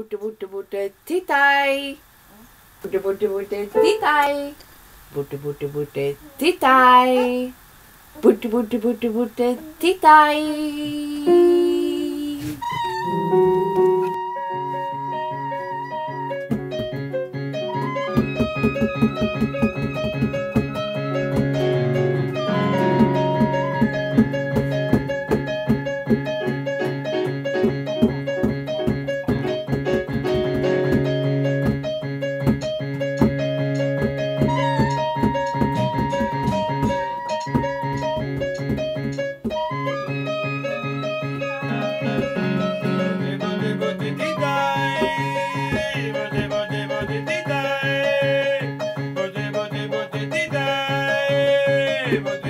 butte butte butte titai. Butte butte butte titai. Butte butte butte titai. Butte butte butte butte titai. But